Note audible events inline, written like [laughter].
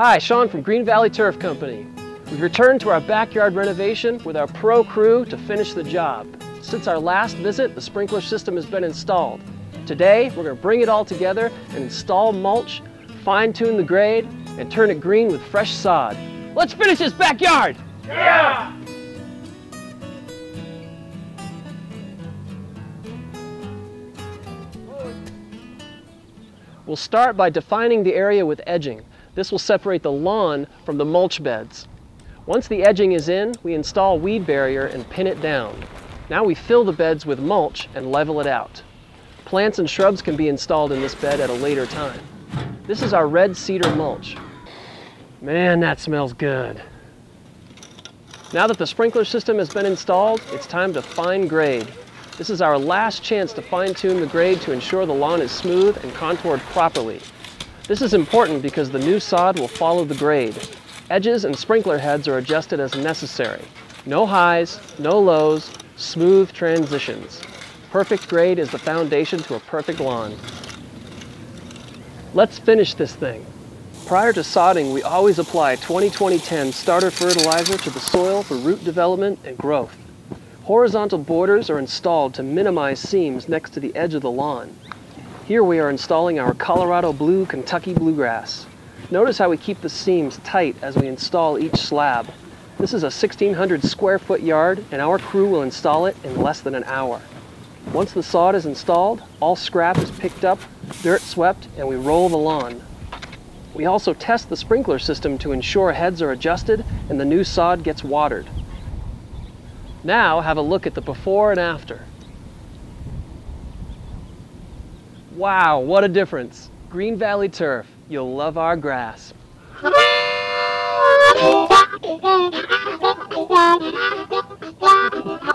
Hi, Shawn from Green Valley Turf Company. We've returned to our backyard renovation with our pro crew to finish the job. Since our last visit, the sprinkler system has been installed. Today, we're going to bring it all together and install mulch, fine-tune the grade, and turn it green with fresh sod. Let's finish this backyard! Yeah! We'll start by defining the area with edging. This will separate the lawn from the mulch beds. Once the edging is in, we install weed barrier and pin it down. Now we fill the beds with mulch and level it out. Plants and shrubs can be installed in this bed at a later time. This is our red cedar mulch. Man, that smells good. Now that the sprinkler system has been installed, it's time to fine grade. This is our last chance to fine tune the grade to ensure the lawn is smooth and contoured properly. This is important because the new sod will follow the grade. Edges and sprinkler heads are adjusted as necessary. No highs, no lows, smooth transitions. Perfect grade is the foundation to a perfect lawn. Let's finish this thing. Prior to sodding, we always apply 20-20-10 starter fertilizer to the soil for root development and growth. Horizontal borders are installed to minimize seams next to the edge of the lawn. Here we are installing our Colorado Blue Kentucky Bluegrass. Notice how we keep the seams tight as we install each slab. This is a 1600 square foot yard and our crew will install it in less than an hour. Once the sod is installed, all scrap is picked up, dirt swept, and we roll the lawn. We also test the sprinkler system to ensure heads are adjusted and the new sod gets watered. Now have a look at the before and after. Wow, what a difference. Green Valley Turf, you'll love our grass. [laughs]